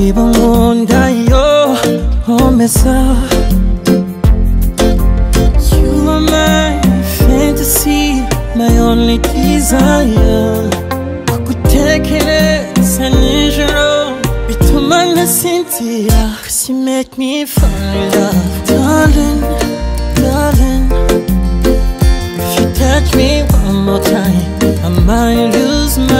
이번 건 다요. 홈에서 You are my fantasy My only desire. Aku take it as an angel Between my Cynthia She make me fall in love, Darling, darling If you touch me one more time I might lose my